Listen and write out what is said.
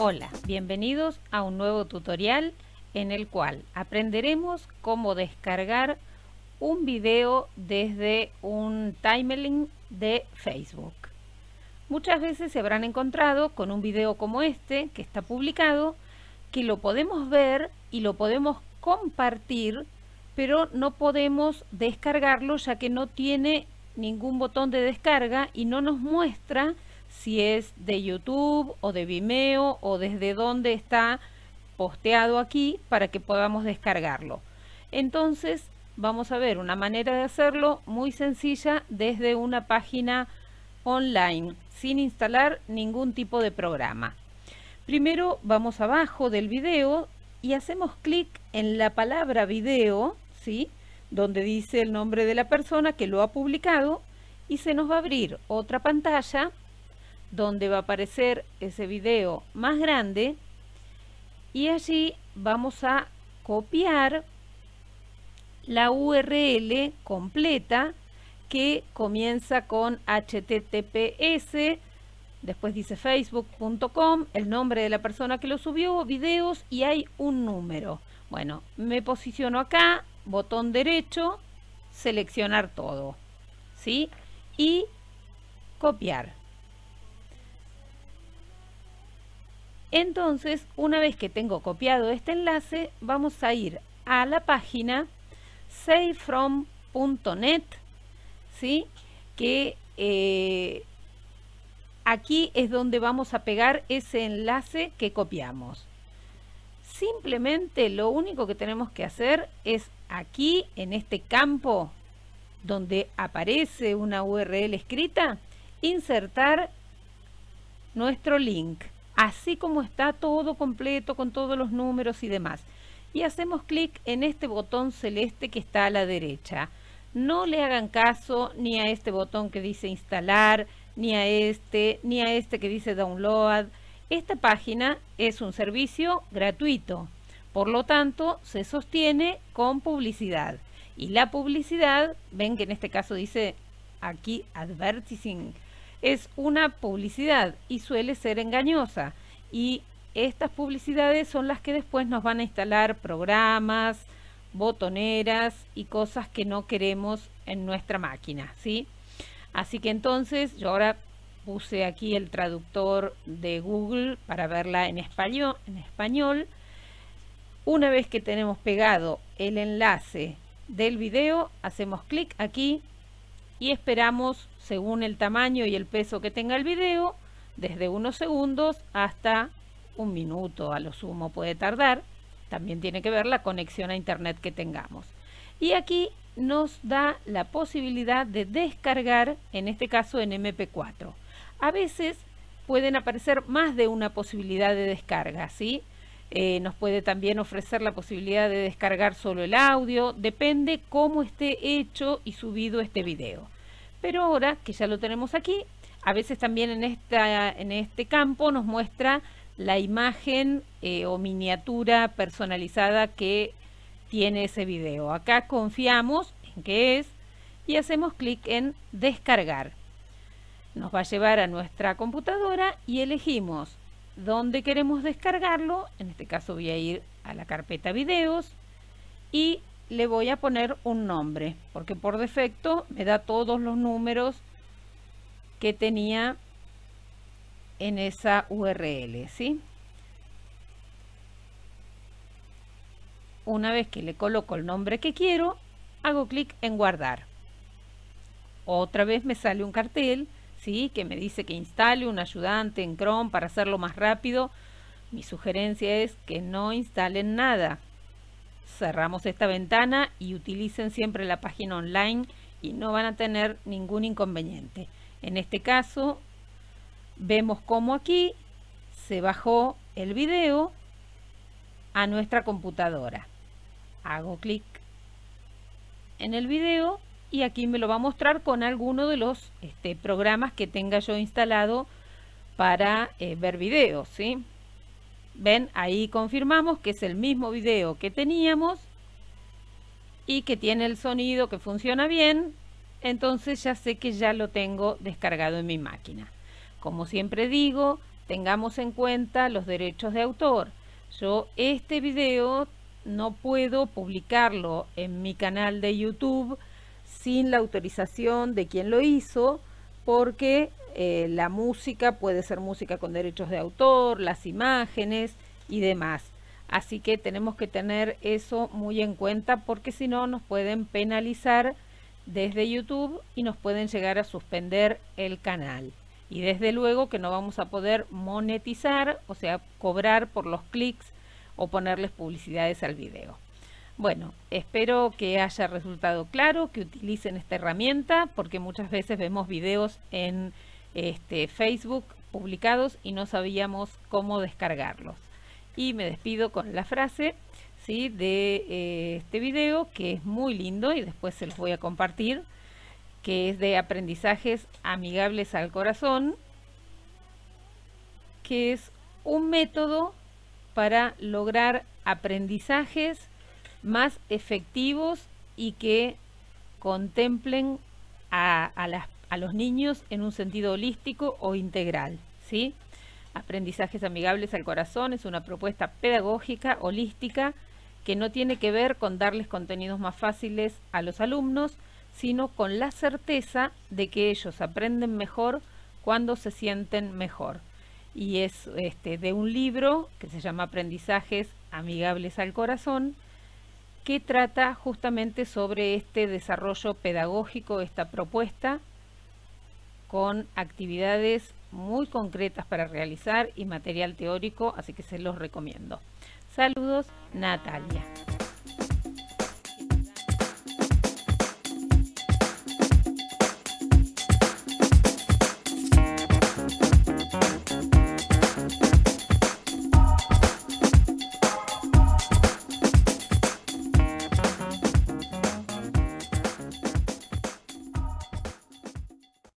Hola, bienvenidos a un nuevo tutorial en el cual aprenderemos cómo descargar un video desde un timeline de Facebook. Muchas veces se habrán encontrado con un video como este que está publicado, que lo podemos ver y lo podemos compartir, pero no podemos descargarlo ya que no tiene ningún botón de descarga y no nos muestra si es de YouTube o de Vimeo o desde dónde está posteado aquí para que podamos descargarlo. Entonces vamos a ver una manera de hacerlo muy sencilla desde una página online sin instalar ningún tipo de programa. Primero vamos abajo del video y hacemos clic en la palabra video, ¿sí? donde dice el nombre de la persona que lo ha publicado y se nos va a abrir otra pantalla donde va a aparecer ese video más grande y allí vamos a copiar la URL completa que comienza con https después dice facebook.com el nombre de la persona que lo subió videos y hay un número bueno me posiciono acá botón derecho seleccionar todo ¿sí? y copiar Entonces, una vez que tengo copiado este enlace, vamos a ir a la página savefrom.net, ¿sí? que eh, aquí es donde vamos a pegar ese enlace que copiamos. Simplemente lo único que tenemos que hacer es aquí, en este campo donde aparece una URL escrita, insertar nuestro link así como está todo completo con todos los números y demás. Y hacemos clic en este botón celeste que está a la derecha. No le hagan caso ni a este botón que dice instalar, ni a este, ni a este que dice download. Esta página es un servicio gratuito, por lo tanto se sostiene con publicidad. Y la publicidad, ven que en este caso dice aquí advertising, es una publicidad y suele ser engañosa. Y estas publicidades son las que después nos van a instalar programas, botoneras y cosas que no queremos en nuestra máquina, ¿sí? Así que entonces yo ahora puse aquí el traductor de Google para verla en español. En español. Una vez que tenemos pegado el enlace del video, hacemos clic aquí y esperamos según el tamaño y el peso que tenga el video, desde unos segundos hasta un minuto a lo sumo puede tardar. También tiene que ver la conexión a internet que tengamos. Y aquí nos da la posibilidad de descargar, en este caso en MP4. A veces pueden aparecer más de una posibilidad de descarga, ¿sí? Eh, nos puede también ofrecer la posibilidad de descargar solo el audio, depende cómo esté hecho y subido este video. Pero ahora que ya lo tenemos aquí, a veces también en, esta, en este campo nos muestra la imagen eh, o miniatura personalizada que tiene ese video. Acá confiamos en que es y hacemos clic en descargar. Nos va a llevar a nuestra computadora y elegimos dónde queremos descargarlo. En este caso voy a ir a la carpeta videos y le voy a poner un nombre, porque por defecto me da todos los números que tenía en esa URL, ¿sí? Una vez que le coloco el nombre que quiero, hago clic en guardar. Otra vez me sale un cartel, ¿sí? Que me dice que instale un ayudante en Chrome para hacerlo más rápido. Mi sugerencia es que no instalen nada, cerramos esta ventana y utilicen siempre la página online y no van a tener ningún inconveniente. En este caso, vemos cómo aquí se bajó el video a nuestra computadora. Hago clic en el video y aquí me lo va a mostrar con alguno de los este, programas que tenga yo instalado para eh, ver videos. ¿sí? ven, ahí confirmamos que es el mismo video que teníamos y que tiene el sonido que funciona bien, entonces ya sé que ya lo tengo descargado en mi máquina. Como siempre digo, tengamos en cuenta los derechos de autor. Yo este video no puedo publicarlo en mi canal de YouTube sin la autorización de quien lo hizo porque eh, la música puede ser música con derechos de autor, las imágenes y demás. Así que tenemos que tener eso muy en cuenta porque si no nos pueden penalizar desde YouTube y nos pueden llegar a suspender el canal. Y desde luego que no vamos a poder monetizar, o sea, cobrar por los clics o ponerles publicidades al video. Bueno, espero que haya resultado claro, que utilicen esta herramienta, porque muchas veces vemos videos en este, Facebook publicados y no sabíamos cómo descargarlos. Y me despido con la frase de eh, este video, que es muy lindo y después se los voy a compartir, que es de aprendizajes amigables al corazón, que es un método para lograr aprendizajes más efectivos y que contemplen a, los niños en un sentido holístico o integral. ¿sí? Aprendizajes amigables al corazón es una propuesta pedagógica holística que no tiene que ver con darles contenidos más fáciles a los alumnos, sino con la certeza de que ellos aprenden mejor cuando se sienten mejor. Y es este, de un libro que se llama Aprendizajes amigables al corazón, que trata justamente sobre este desarrollo pedagógico, esta propuesta, con actividades muy concretas para realizar y material teórico, así que se los recomiendo. Saludos, Natalia.